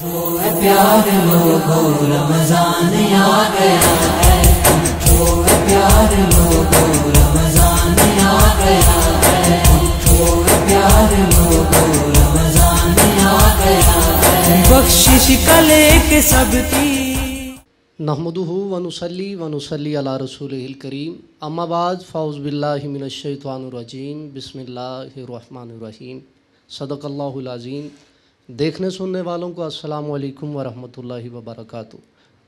प्यार लोगो रमज़ान आ गया है। तो प्यार लोगो रमज़ान आ गया है। तो प्यार लोगो रमज़ान आ गया है। बख्शिश नहमदहू वनसली वनसली अला रसूल करीम। अम्माबाद फ़ाउज़बिल्लिमिनशैतवानरजीम बिसमीम सदक़ल्लाज़ीम देखने सुनने वालों को अस्सलाम वालेकुम वरहमतुल्लाहि वबरकातुहू।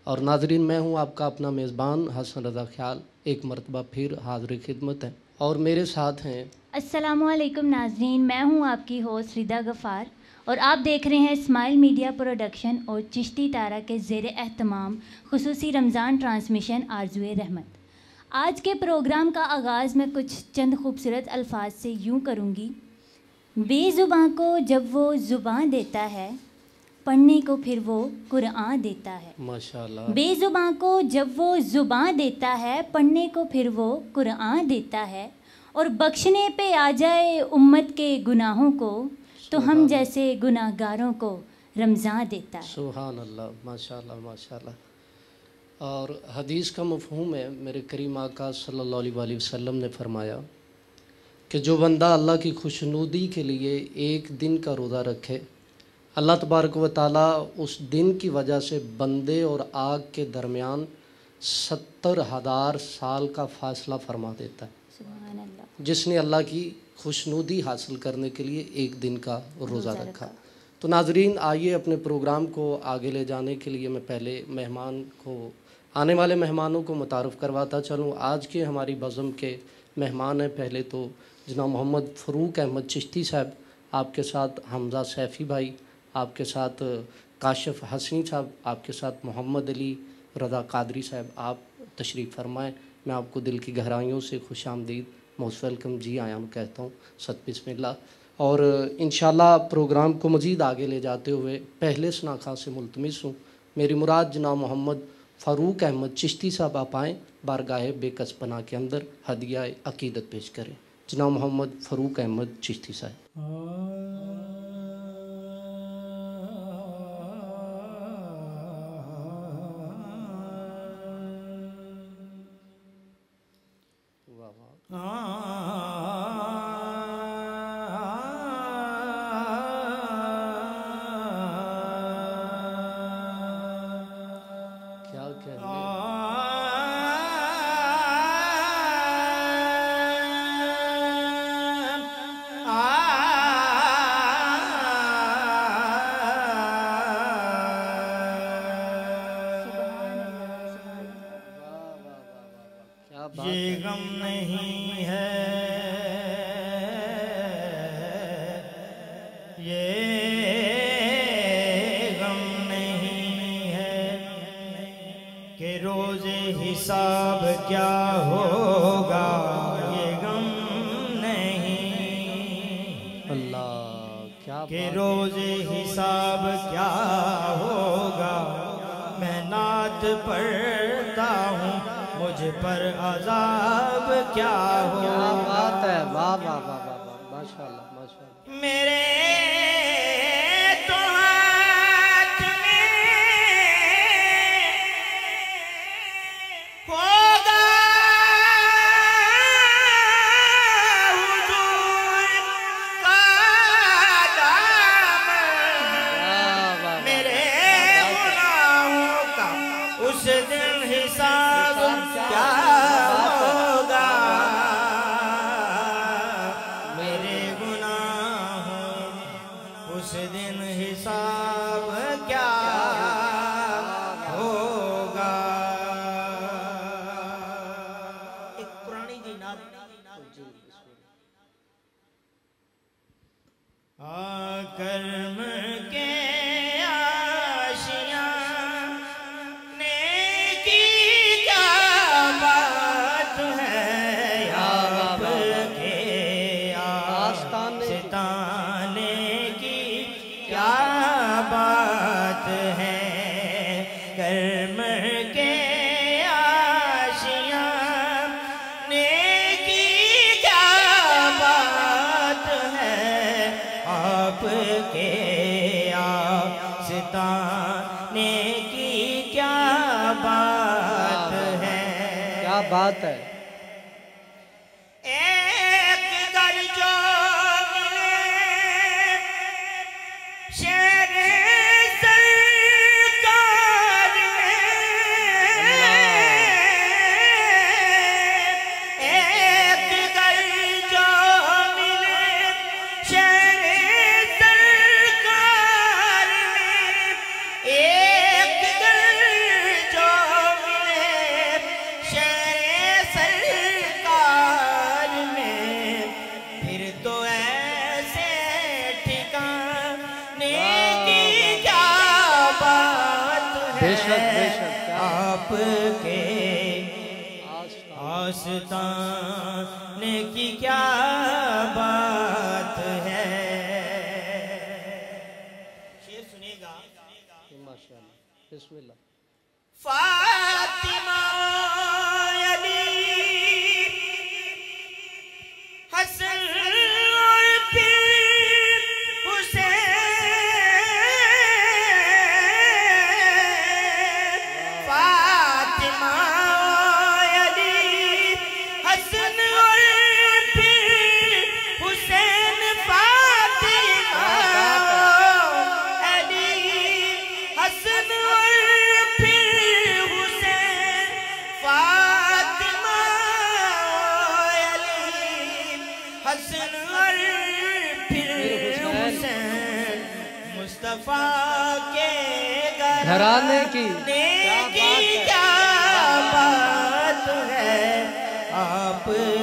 और नाजरीन, मैं हूँ आपका अपना मेज़बान हसन रज़ा ख्याल। एक मरतबा फिर हाजिर खिदमत है। और मेरे साथ हैं असलकुम नाजरीन, मैं हूँ आपकी होस्ट रिदा गफ़ार। और आप देख रहे हैं स्माइल मीडिया प्रोडक्शन और चिश्ती तारा के ज़ेर अहतमाम खसूसी रमज़ान ट्रांसमिशन आरजुए रहमत। आज के प्रोग्राम का आगाज़ मैं कुछ चंद खूबसूरत अल्फाज से यूँ करूँगी। बेज़ुबां को जब वो ज़ुबान देता है पढ़ने को फिर वो कुरान देता है। माशाल्लाह। बेज़ुबां को जब वो ज़ुबान देता है पढ़ने को फिर वो कुरान देता है और बख्शने पे आ जाए उम्मत के गुनाहों को तो हम जैसे गुनाहगारों को रमज़ान देता है। सुबहान अल्लाह माशाल्लाह माशाल्लाह। और हदीस का मफहूम है मेरे करीम आका सल्लल्लाहु अलैहि वसल्लम ने फरमाया कि जो बंदा अल्लाह की खुशनुदी के लिए एक दिन का रोज़ा रखे अल्लाह तबारक व ताली उस दिन की वजह से बंदे और आग के दरमियान सत्तर हज़ार साल का फ़ासला फरमा देता है। जिसने अल्लाह की खुशनुदी हासिल करने के लिए एक दिन का रोज़ा रखा। तो नाजरीन आइए अपने प्रोग्राम को आगे ले जाने के लिए मैं पहले मेहमान को आने वाले मेहमानों को मुतारफ़ करवाता चलूँ। आज के हमारी बज़म के मेहमान हैं पहले तो जना मोहम्मद फ़रूक अहमद चिश्ती साहब, आपके साथ हमज़ा सैफ़ी भाई, आपके साथ काशफ हसनी साहब, आपके साथ मोहम्मद अली रज़ा कादरी साहब, आप तशरीफ़ फरमाएँ। मैं आपको दिल की गहराइयों से खुश आमदीद, मोस्ट वेलकम जी आयाम कहता हूँ, सत बिस्मिल्लाह। और इन प्रोग्राम को मज़ीद आगे ले जाते हुए पहले शनाखा से मुलतमस हूँ। मेरी मुराद जना मोहम्मद फ़ारूक अहमद चिश्ती साहब, आप आएँ, बारगाह बेकस पना के अंदर हदिया अकीदत पेश करें। जना मोहम्मद फ़रूक अहमद चिश्ती साहब। क्या होगा ये गम नहीं? अल्लाह क्या के रोज हिसाब क्या होगा? मैं नात पढ़ता हूँ मुझ पर अजाब क्या होगा? बात है वाह वाह कर्म बात है। आस्तान घराने की क्या बात है। क्या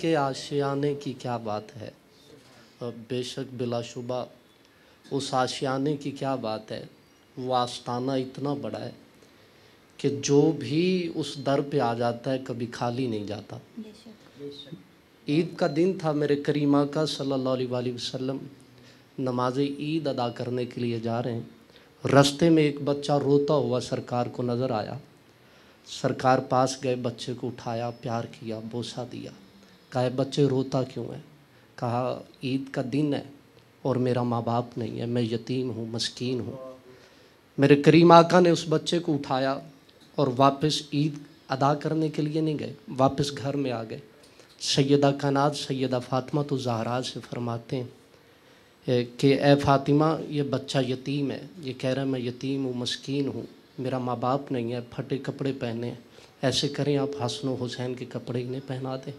के आशियाने की क्या बात है? बेशक बिलाशुबा उस आशियाने की क्या बात है? वो आस्ताना इतना बड़ा है कि जो भी उस दर पे आ जाता है कभी खाली नहीं जाता। ईद का दिन था मेरे करीमा का सल्लल्लाहु अलैहि वसल्लम। नमाज़ ईद अदा करने के लिए जा रहे हैं। रास्ते में एक बच्चा रोता हुआ सरकार को नज़र आया। सरकार पास गए बच्चे को उठाया प्यार किया बोसा दिया। कहा बच्चे रोता क्यों है? कहा, ईद का दिन है और मेरा माँ बाप नहीं है, मैं यतीम हूँ, मस्कीन हूँ। मेरे करीम आका ने उस बच्चे को उठाया और वापस ईद अदा करने के लिए नहीं गए, वापस घर में आ गए। सैदा कानात सैदा फातिमा तो जहरा से फरमाते हैं कि, ए, फातिमा, ये बच्चा यतीम है। ये कह रहा है, मैं यतीम हूँ, मस्कीन हूँ। मेरा माँ बाप नहीं है, फटे कपड़े पहने ऐसे करें, आप हसन हुसैन के कपड़े इन्हें पहना दें।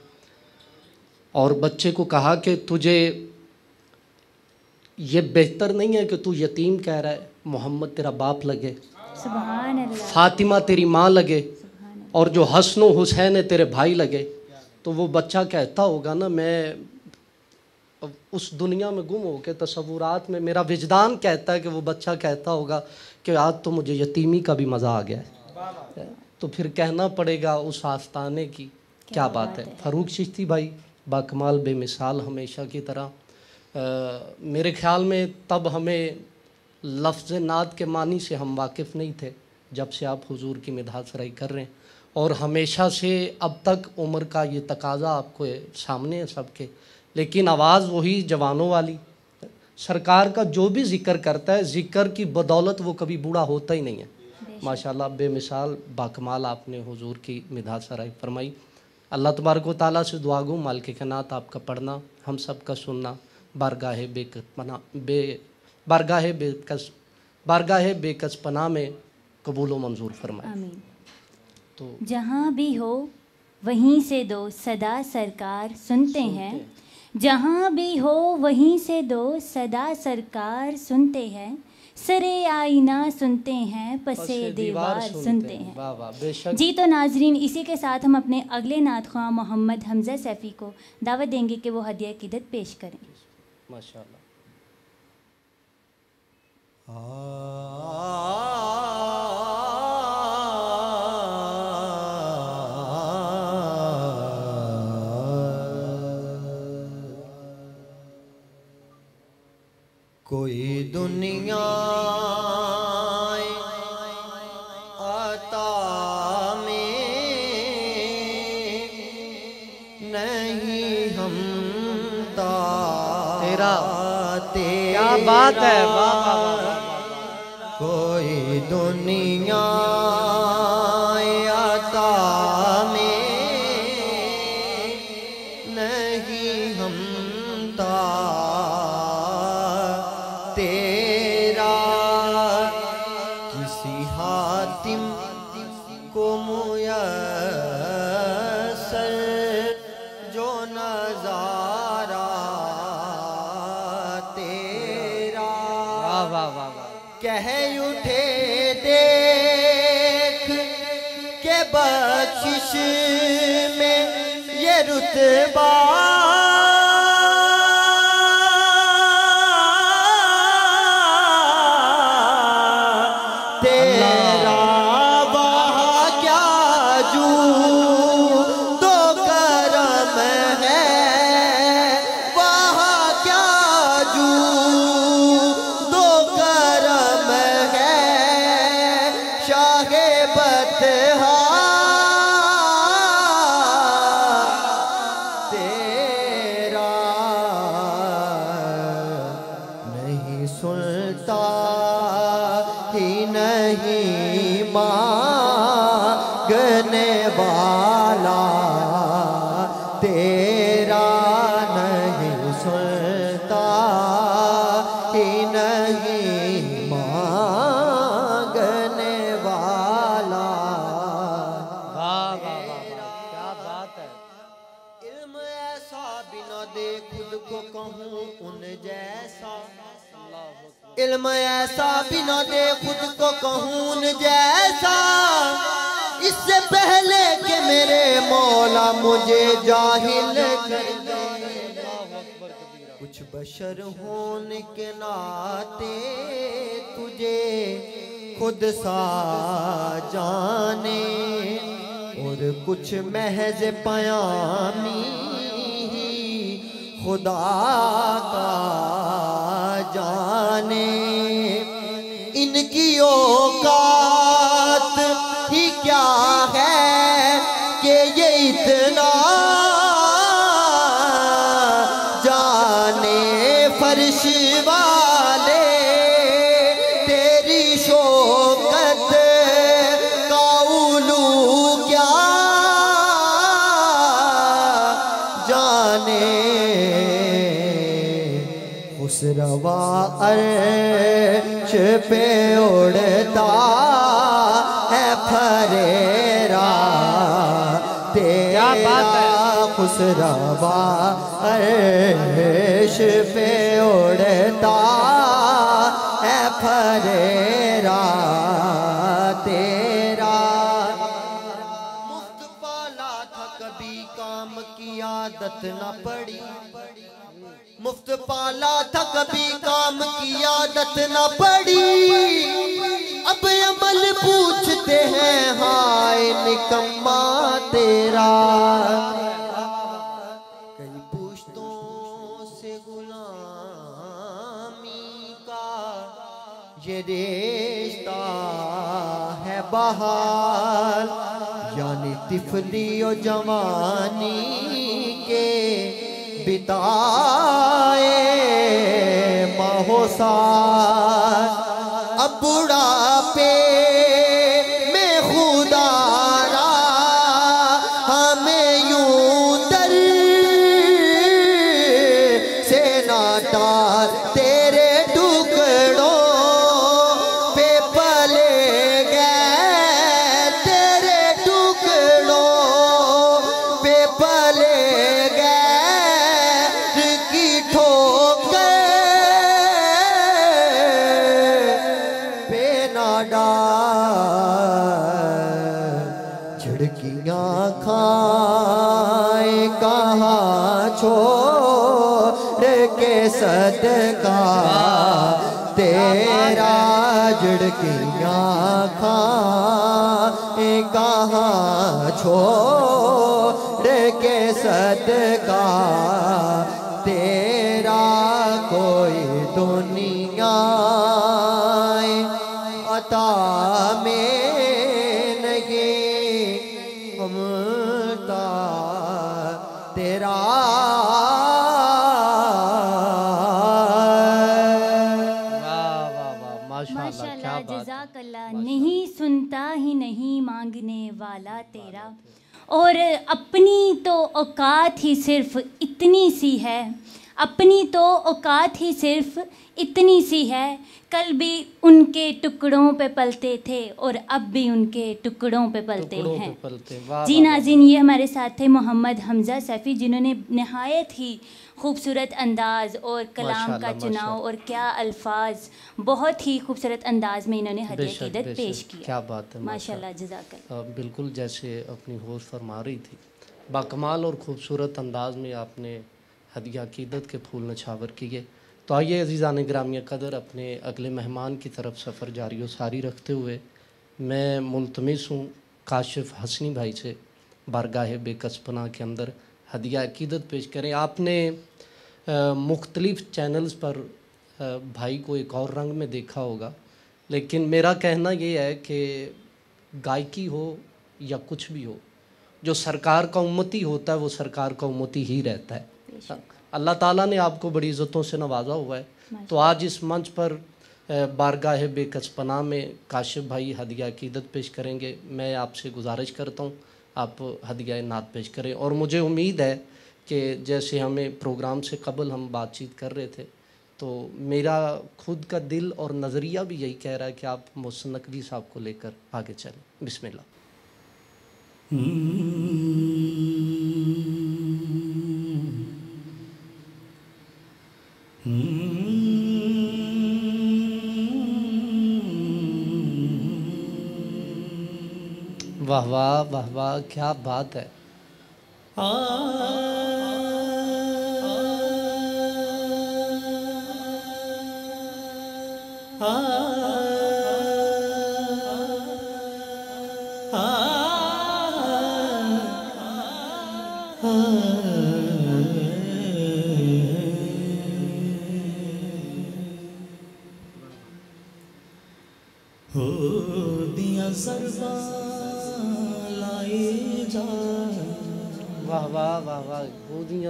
और बच्चे को कहा कि तुझे ये बेहतर नहीं है कि तू यतीम कह रहा है मोहम्मद तेरा बाप लगे। फातिमा तेरी माँ लगे और जो हसन हुसैन है तेरे भाई लगे। तो वो बच्चा कहता होगा ना मैं उस दुनिया में गुम हो के तस्वुरात में मेरा विजदान कहता है कि वो बच्चा कहता होगा कि आज तो मुझे यतीमी का भी मज़ा आ गया है। तो फिर कहना पड़ेगा उस आस्ताने की क्या बात है? फारूक चिश्ती भाई बाकमाल बेमिसाल हमेशा की तरह। अ, मेरे ख्याल में तब हमें लफ्ज़ नाद के मानी से हम वाकिफ़ नहीं थे जब से आप हुजूर की मिधा सराई कर रहे हैं। और हमेशा से अब तक उम्र का ये तकाजा आपको सामने है सबके। लेकिन आवाज़ वही जवानों वाली। सरकार का जो भी ज़िक्र करता है ज़िक्र की बदौलत वो कभी बूढ़ा होता ही नहीं है। माशाल्लाह बेमिसाल बाकमाल आपने हुजूर की मिधा सराई फरमाई। अल्लाह तबारक ताली से दुआ गो माल के खनात आपका पढ़ना हम सब का सुनना। बारगाह बेकस पना बे बारगाह बेकस बारगाह बेकस पना में कबूल मंजूर फरमाए। तो जहाँ भी हो वहीं से दो सदा सरकार सुनते हैं। जहाँ भी हो वहीं से दो सदा सरकार सुनते हैं। सरे आईना सुनते हैं पसे दीवार सुनते हैं। वाह वाह बेशक। जी तो नाजरीन इसी के साथ हम अपने अगले नात खां मोहम्मद हमजा सैफ़ी को दावत देंगे कि वो हदिया किदत पेश करें। माशाल्लाह। कोई दुनिया आता में नहीं हम तेरा। तेरा क्या बात है? वाह कोई दुनिया आता में नहीं हम तेरा में ये रुतबा खुद को कहूँ उन जैसा। इससे पहले कि मेरे मौला मुझे जाहिल कर दे। कुछ बशर होने के नाते तुझे खुद सा जाने और कुछ महज पयामी ही खुदा का जाने। इनकी औकात ही क्या है? खुसरवा अर्श पे उड़ता है फरेरा तेरा। मुफ़्त पाला था कभी काम की आदत न पड़ी। मुफ़्त पाला था कभी काम की आदत न पड़ी। अब अमल पूछते हैं, हाय निकम्मा तेरा। कई पुश्तों से गुलामी का ये रिश्ता है बहाल। यानी तिफली और जवानी के बिताए महोसाल अब बुढ़ापे झिड़कियाँ खा कहा छोड़ के सदका और अपनी तो औकात ही सिर्फ़ इतनी सी है अपनी तो औकात ही सिर्फ़ इतनी सी है कल भी उनके टुकड़ों पे पलते थे और अब भी उनके टुकड़ों पे पलते टुकड़ों पे हैं पलते हैं। जी। नाजिन ये हमारे साथ थे मोहम्मद हमज़ा सैफ़ी जिन्होंने नहायत ही खूबसूरत अंदाज और कलाम का चुनाव और क्या अल्फाज। बहुत ही खूबसूरत अंदाज में इन्होंने बेशक, पेश किया क्या बात है, माशाल्लाह। जजाकल अ, बिल्कुल जैसे अपनी होश फरमा रही थी। बाकमाल और ख़ूबसूरत अंदाज में आपने हदिया कीदत के फूल नछावर किए। तो आइए अजीज़ान ग्रामीय कदर अपने अगले मेहमान की तरफ़ सफ़र जारी सारी रखते हुए मैं मुलतमस हूँ काशिफ हसनी भाई से बारगाह बेकसपना के अंदर। हदिया अकीदत पेश करें। आपने मुख्तलिफ़ चैनल्स पर भाई को एक और रंग में देखा होगा। लेकिन मेरा कहना ये है कि गायकी हो या कुछ भी हो जो सरकार का उम्मती होता है वो सरकार का उम्मती ही रहता है। अल्लाह ताला ने आपको बड़ी इज़्ज़तों से नवाजा हुआ है। तो आज इस मंच पर बारगाह बेकसपना में काशिफ भाई हदिया अकीदत पेश करेंगे। मैं आपसे गुजारिश करता हूँ आप हदिया नात पेश करें। और मुझे उम्मीद है कि जैसे हमें प्रोग्राम से कबल हम बातचीत कर रहे थे तो मेरा खुद का दिल और नज़रिया भी यही कह रहा है कि आप मोहसन नकवी साहब को लेकर आगे चलें। बिस्मिल्लाह। वाह वाह वाह वाह क्या बात है। हो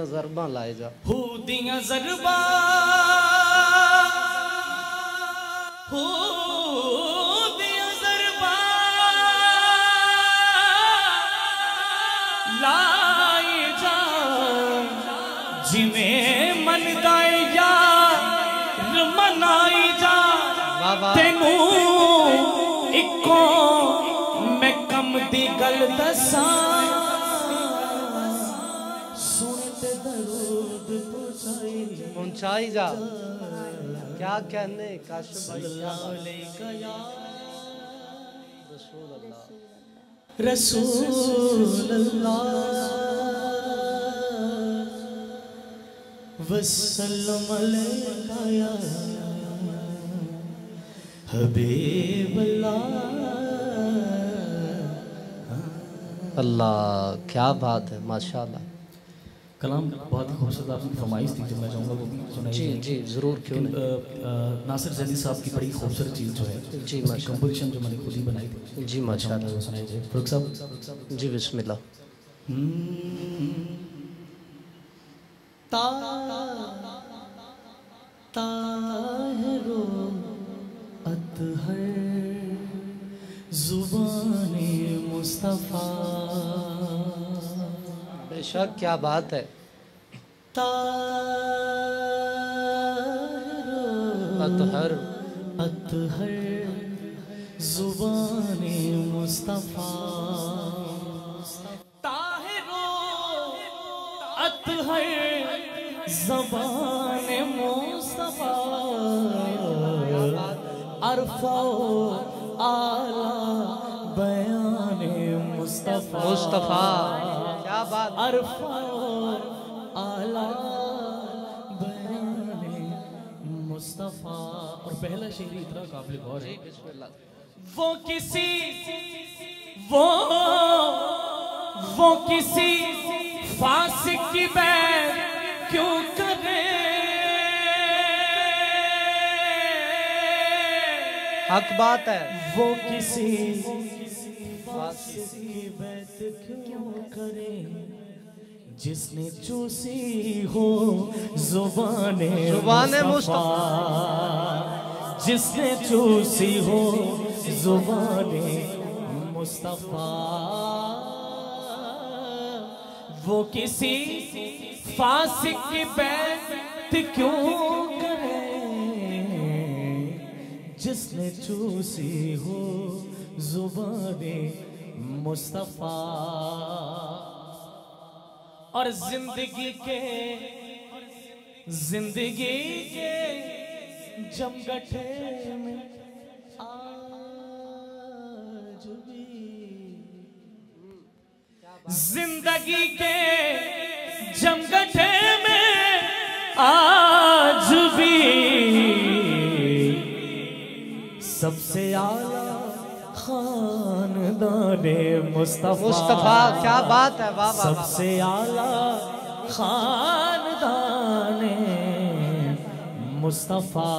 दिया जरबा लाए जा। हो दिया जरबा हो जा। जिमें मन दार मनाई जा। तेनू इको मैं कम दी गल दसा। पहुंचाई जा। क्या कहने काशिफ भाई? बात रसूल अल्लाह वसल्लम अलैका या अल्लाह क्या बात है माशाल्लाह। कलाम बहुत खूबसूरत आपकी फरमाइश थी जो मैं चाहूँगा वो भी सुनाई जी जी ज़रूर क्यों नासिर जैदी साहब की बड़ी खूबसूरत चीज़ जो है जी, कंपोजिशन जो मैंने खुद ही बनाई थी जी मैं चाहूँगा माशाल्लाह। सुनाई जाए फरूक साहब। जी बिस्मिल्लाह। ता ताहरो अतहर ज़ुबान मुस्तफ़ा। बेशक क्या बात है। अतहर। अतहर ज़ुबान मुस्तफ़ा। ताहिरो। अतहर जबान मुस्तफ़ा। अरफा आला बयान मुस्तफ़ा। मुस्तफ़ा। अरफा आला मुस्तफ़ा। और पहला शेर इतना काबिल गौर है। वो किसी वो वो किसी फासिक की बैर क्यों करे हक बात है। वो किसी बैत क्यों करे? जिसने चूसी हो जुबाने जुबाने मुस्तफ़ा। जिसने चूसी हो जुबाने मुस्तफ़ा। वो किसी फासिक की बैत क्यों करे? जिसने चूसी हो जुबाने मुस्तफ़ा। और ज़िंदगी के ज़िंदगी के जमगठे में आज भी। ज़िंदगी के जमगठे में आज भी। सबसे आला खानदान मुस्तफ़ा। मुस्तफ़ा क्या बात है वाह वाह सबसे आला खानदान मुस्तफ़ा।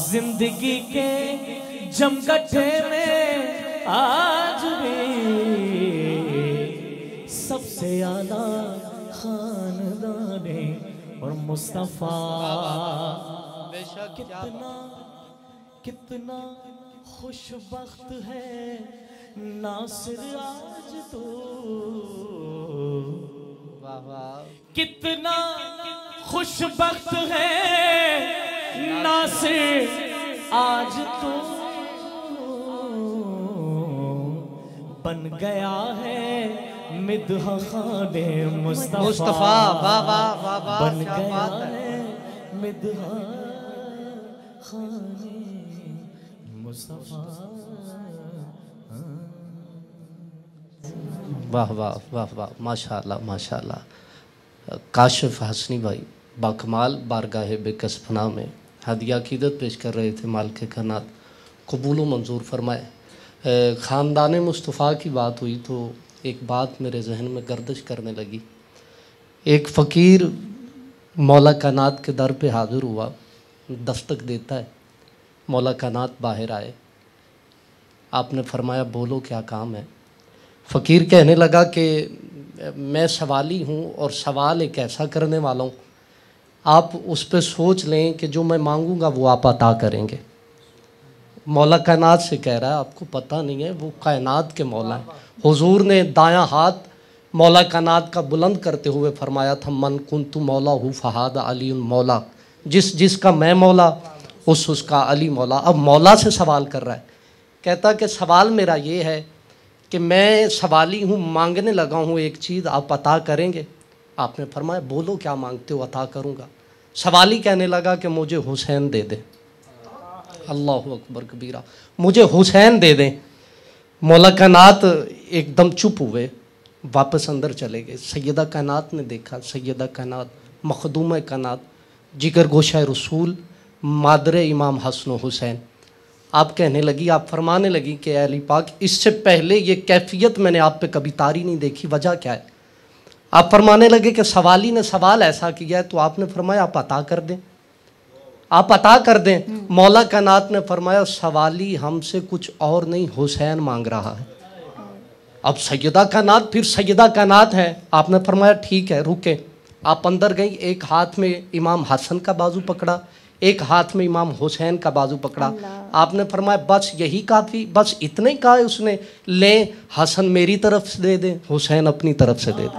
ज़िंदगी के जमकटे में आज भी सबसे आला खानदान और मुस्तफ़ा। कितना कितना खुशबख्त है नासिर आज तो। वाह वाह। कितना खुशबख्त है नासिर आज तो। बन गया है मिदह खाने मुस्तफ़ा। मुस्तफ़ा वाह वाह वाह वाह बन गया है। है मिदह खाने मुस्तफ़ा। वाह वाह वाह वाह, माशाल्लाह माशाल्लाह। काशिफ हसनी भाई, बाकमाल बारगाह बेकसफना में हदिया कीदत पेश कर रहे थे माल के खनात कबूल मंजूर फरमाए। ख़ानदान मुस्तफ़ा की बात हुई तो एक बात मेरे जहन में गर्दिश करने लगी। एक फ़कीर मौला कानात के दर पे हाज़िर हुआ, दस्तक देता है। मौला कानात बाहर आए। आपने फरमाया, बोलो क्या काम है? फ़कीर कहने लगा कि, मैं सवाली हूँ और सवाल एक ऐसा करने वाला हूँ। आप उस पर सोच लें कि जो मैं मांगूँगा वो आप अता करेंगे। मौला कायनात से कह रहा है, आपको पता नहीं है, वो कायनात के मौला हैं। हुजूर ने दायां हाथ मौला कायनात का बुलंद करते हुए फरमाया, था मन कुन तु मौला हु फहाद अली मौला। जिस, जिसका मैं मौला, उस, उसका अली मौला। अब मौला से सवाल कर रहा है। कहता कि सवाल मेरा ये है कि मैं सवाली हूँ, मांगने लगा हूँ एक चीज़, आप अता करेंगे। आपने फरमाया, बोलो क्या मांगते हो, अता करूँगा। सवाली कहने लगा कि मुझे हुसैन दे दे। अल्लाह अकबर कबीरा। मुझे हुसैन दे दें। मौला कायनात एकदम चुप हुए, वापस अंदर चले गए। सैदा कायनात ने देखा सैदा कायनात, मखदूम कनात जिगर गोशा रसूल मादर इमाम हसन हुसैन। आप कहने लगी आप फरमाने लगी कि अली पाक इससे पहले ये कैफियत मैंने आप पे कभी तारी नहीं देखी वजह क्या है? आप फरमाने लगे कि सवाली ने सवाल ऐसा किया है तो आपने फरमाया आप अता कर दें। आप अता कर दें। मौला कानात ने फरमाया सवाली हमसे कुछ और नहीं हुसैन मांग रहा है। अब सैदा का नात फिर सैदा का नात है। आपने फरमाया ठीक है रुके। आप अंदर गई एक हाथ में इमाम हसन का बाजू पकड़ा। एक हाथ में इमाम हुसैन का बाजू पकड़ा। आपने फरमाया बस यही काफ़ी बस इतने ही कहा उसने। ले हसन मेरी तरफ़ से दे दे हुसैन अपनी तरफ़ से दे दे।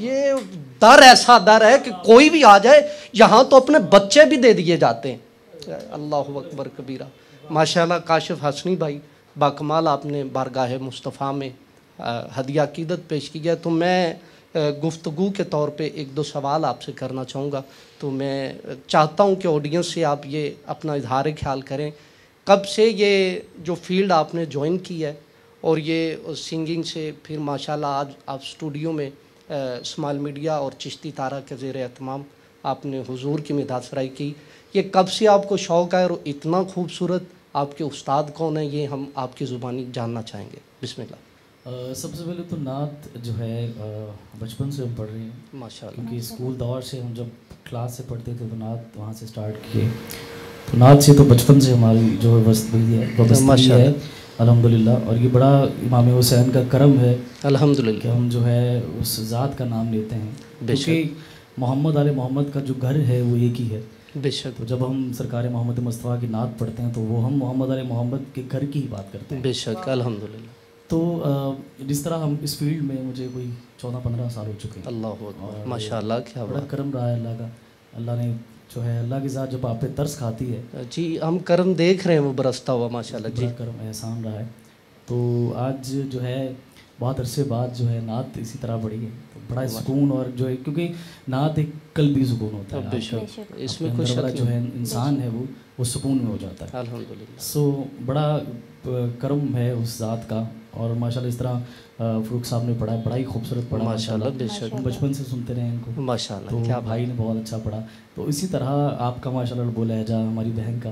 ये डर ऐसा डर है कि कोई भी आ जाए यहाँ तो अपने बच्चे भी दे दिए जाते हैं। अल्लाह अकबर कबीरा। माशाल्लाह काशिफ हसनी भाई बाकमाल आपने बारगाह मुस्तफ़ा में हदिया अकीदत पेश की है। तो मैं गुफ्तगू के तौर पे एक दो सवाल आपसे करना चाहूँगा। तो मैं चाहता हूँ कि ऑडियंस से आप ये अपना इजहार ख्याल करें। कब से ये जो फ़ील्ड आपने ज्वाइन की है और ये सिंगिंग से फिर माशाल्लाह आज आप स्टूडियो में स्मॉल मीडिया और चिश्ती तारा के ज़ेर अहतमाम आपने हुजूर की मिदासराई की। ये कब से आपको शौक़ है और इतना खूबसूरत आपके उस्ताद कौन है, ये हम आपकी ज़ुबानी जानना चाहेंगे। बिस्मिल्लाह। सबसे पहले तो नात जो है बचपन से हम पढ़ रहे हैं। माशाल्लाह। क्योंकि स्कूल दौर से हम जब क्लास से पढ़ते थे तो नात वहाँ से स्टार्ट किए। तो नात से तो बचपन से हमारी जो है वस्तगी है है। अल्हम्दुलिल्लाह। और ये बड़ा इमाम हुसैन का करम है अलहमदिल्ला कि हम जो है उस ज़ात का नाम लेते हैं। क्योंकि मोहम्मद आल मोहम्मद का जो घर है वो एक ही है। बेशक। तो जब हम सरकार मोहम्मद मुस्तफ़ा की नात पढ़ते हैं तो वो हम मोहम्मद आल मोहम्मद के घर की ही बात करते हैं। बेशक अल्हम्दुलिल्लाह। तो जिस तरह हम इस फ़ील्ड में मुझे कोई चौदह पंद्रह साल हो चुके हैं। अल्लाह माशाल्लाह क्या बड़ा करम रहा है अल्लाह का। अल्लाह ने जो है अल्लाह के साथ जब आप पे तरस खाती है। जी हम करम देख रहे हैं वो बरसता हुआ माशाल्लाह जी। करम एहसान रहा है। तो आज जो है बहुत अरसे बाद जो है नात इसी तरह बढ़ी है। तो बड़ा सुकून और जो है क्योंकि नात एक कल भी सुकून होता है। इसमें कुछ वाला जो है इंसान है वो वो सुकून में हो जाता है। सो बड़ा करम है उस ज़ात का। और माशाल्लाह इस तरह फरूक साहब ने पढ़ा बड़ा ही खूबसूरत पढ़ा। माशाल्लाह बेशक। हम बचपन से सुनते रहे इनको। माशाल्लाह तो क्या भाई ने बहुत अच्छा पढ़ा। तो इसी तरह आपका माशाल्लाह बोला है जा हमारी बहन का।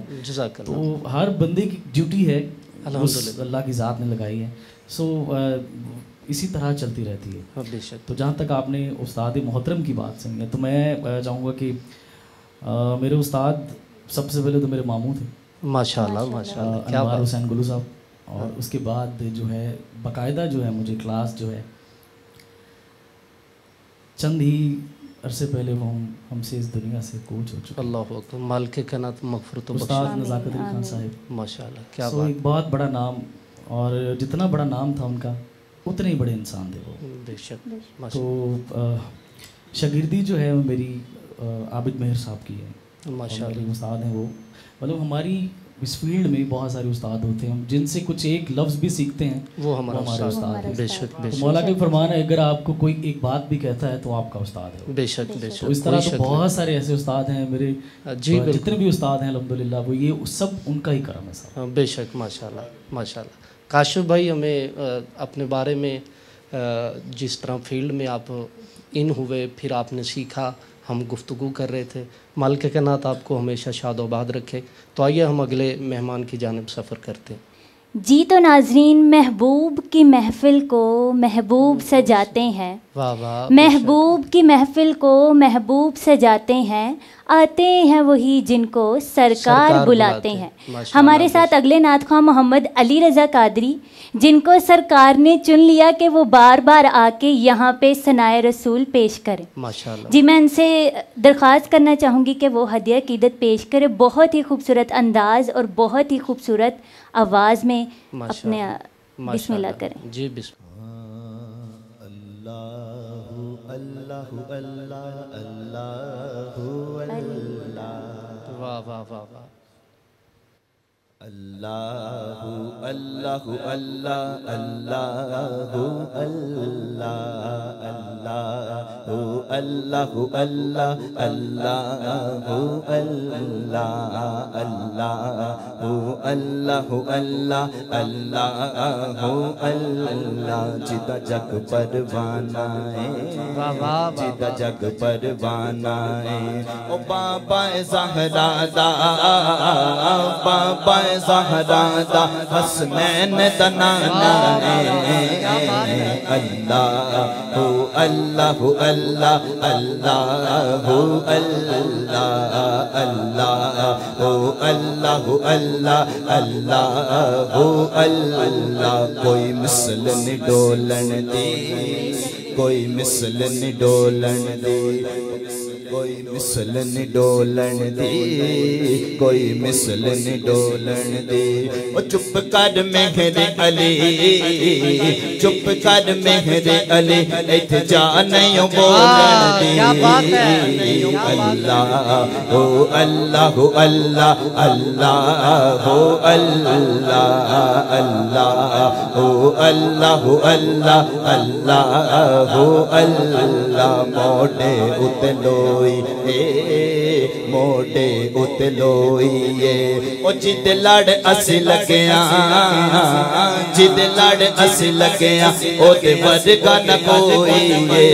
तो हर बंदे की ड्यूटी है अल्लाह की ज़ात ने लगाई है। सो इसी तरह चलती रहती है। हाँ बेशक। तो जहाँ तक आपने उस्ताद मोहतरम की बात सुनी है तो मैं चाहूँगा कि मेरे उस्ताद सबसे पहले तो मेरे मामू थे। माशाल्लाह माशाल्लाह। क्या हुसैन गुलू साहब। और उसके बाद जो है बाकायदा जो है मुझे क्लास जो है चंद ही अरसे पहले वो हम हमसे इस दुनिया से कोच हो चुके अल्लाह अकबर माल के कनात मगफरत बख्श। उस्ताद नज़ाकत अली खान साहब। माशाल्लाह क्या सो एक बहुत बड़ा नाम और जितना बड़ा नाम था उनका उतने ही बड़े इंसान थे वो। बेशक तो माशा शागिर्दी जो है वो मेरी आबिद मेहर साहब की है। मेरे उस्ताद हैं वो। मतलब हमारी इस फ़ील्ड में बहुत सारे उस्ताद होते हैं। जिनसे कुछ एक लफ्ज़ भी सीखते हैं वो हमारा वो हमारे उस्ताद है। हैं। बेशक तो बेशक। मौला का फरमान है अगर आपको कोई एक बात भी कहता है तो आपका उस्ताद है बेशक बेशक। तो इस तरह तो बहुत सारे ऐसे उस्ताद हैं मेरे जी, अ, जितने भी उस्ताद हैं अल्हम्दुलिल्लाह वो ये सब उनका ही करम है सर हाँ, बेशक माशाल्लाह माशाल्लाह। काशिफ भाई हमें अपने बारे में जिस तरह फ़ील्ड में आप इन हुए फिर आपने सीखा हम गुफ्तु कर रहे थे। मालिक के नात आपको हमेशा शादोबाद रखे। तो आइए हम अगले मेहमान की जानब सफ़र करते हैं। जी तो नाजरीन महबूब की महफिल को महबूब सजाते हैं। महबूब की महफिल को महबूब सजाते हैं आते हैं वही जिनको सरकार, सरकार बुलाते बुलाते हैं। हमारे साथ अगले नाथ खां मोहम्मद अली रज़ा कादरी जिनको सरकार ने चुन लिया कि वो बार बार आके यहाँ पे सनाए रसूल पेश करें। जी मैं इनसे दरख्वास्त करना चाहूँगी कि वो हदिया कीदत पेश करें। बहुत ही खूबसूरत अंदाज और बहुत ही खूबसूरत आवाज़ में अपने बिस्मिल्लाह करें। जी बिस्मिल्लाह। अल्लाहु अल्लाहु अल्लाह अल्लाह। वाह वाह वाह वाह। अल्लाहु अल्लाहु अल्लाह अल्लाहु अल्लाह अल्लाहु अल्लाहु अल्लाह अल्लाहु अल्लाह अल्लाहु अल्लाहु अल्लाह अल्लाहु अल्लाह। जिदा जग परवाना वाह वाह वाह जिदा जग परवाना है। ओ बाबा ज़हरा बाबा ज़हरा दा, हसनैन दा नाना है अल्लाह हो अल्लाह हो, अल्लाह अल्लाह हो, अल्लाह अल्लाह हो अल्लाह हो, अल्लाह अल्लाह हो, अल्लाह। कोई मिसल नि डोलन दी, कोई मिसल डोलन दी। कोई दी कोई दी। ओ चुप कर मेहरे अली चुप कर मेहरे अली इथे जा नहीं बोलन दी। क्या बात है? क्या बात है अल्लाह हो अल्लाह हो अल्लाह अल्लाह हो अल्लाह अल्लाह हो अल्लाह हो अल्लाह अल्लाह हो अल्लाह। मोटे उते मोटे उते ओ जिद लड़ असि लगया जिद लड़ असि लगया ओते वर्गा न कोई ए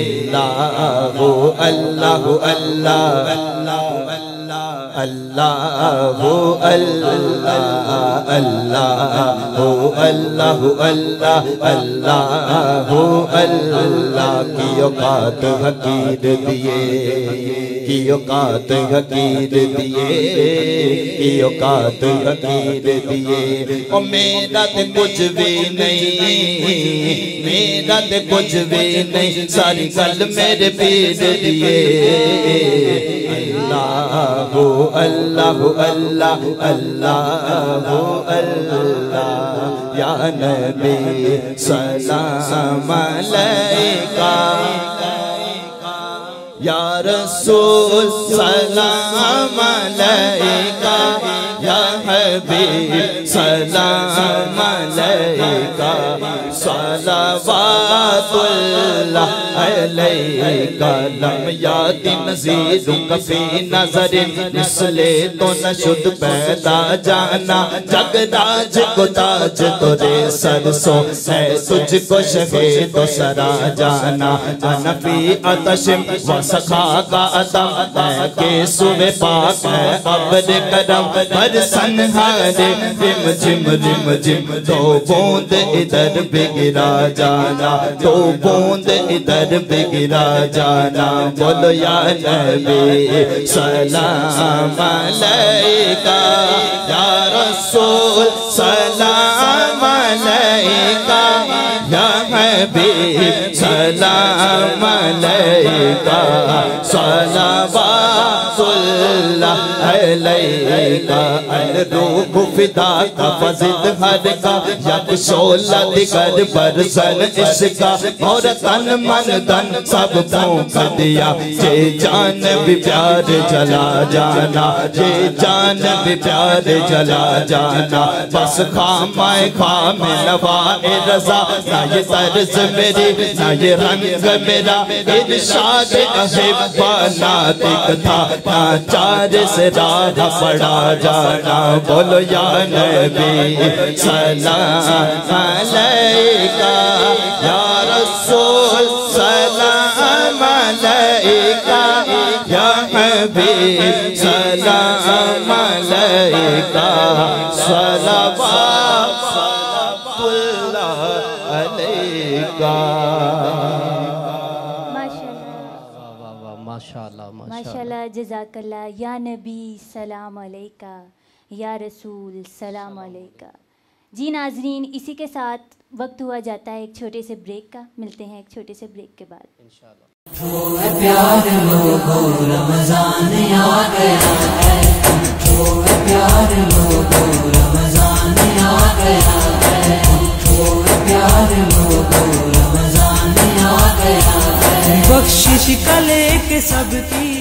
अल्लाह हो अल्लाह हो अल्लाह अल्लाह अल्लाह हो अल्लाह अल्लाह हो अल्लाह अल्लाह अल्लाह हो अल्लाह की औकात हकीर दिए की औकात हकीर दिए की औकात हकीर दिए। ओ मेरा ते कुछ भी नहीं मेरा ते कुछ भी नहीं, सारी गल मेरे पीर दिए। हो अल्लाह हो अल्लाह अल्लाह हो अल्लाह। या नबी सलाम अलैका। या रसूल सलाम अलैका। या हबीब सलाम अलैका। सलावातुल्लाह अलैका लम याति नजीर कफी नज़र इसले तो न शुद्ध पैदा जाना। जगराज को ताज तोरे सरसों है, तुझको शफे तो सरा जाना। अनफी अतशिम, व सखा का अदम है के सुबह पाक है, अबर करम, पर संहारे, रिम जिम रिम जिम दो बूंद इधर बिगड़ा जाना। दो बूंद इधर बिगड़ा जाना बोलो या नबी, सलाम अलैका, या रसूल, सलाम अलैका, या हबीब सलाम अलैका, सलावातुल्लाह अलैका अल फिदा का हर का, यक शोला दिगर बरसन इसका और तन मन धन सब फूंक दिया, जे जान भी प्यार जला जाना, जे जान भी प्यार जला जाना। बस खामाए रजा, ना ये तर्ज मेरी, ना ये रंग मेरा। अहिब्बा ना दिखता ना चार से पड़ा जाना। बोलो या नबी सलाम अलैका या रसूल सलाम अलैका या हबीब सलाम अलैका सलावातुल्लाह अलैका। माशाल्लाह वाह वाह वाह माशाल्लाह माशाल्लाह। माशाल्लाह जजाकल्ला या नबी सलाम अलैका। या रसूल सलाम अलैका। जी नाजरीन इसी के साथ वक्त हुआ जाता है एक छोटे से ब्रेक का। मिलते हैं एक छोटे से ब्रेक के बाद। प्यार लोगो रमज़ान आ गया है। जो है प्यार लोगो रमज़ान आ गया है। जो है प्यार लोगो रमज़ान आ गया है। बख्शिश का लेके सबकी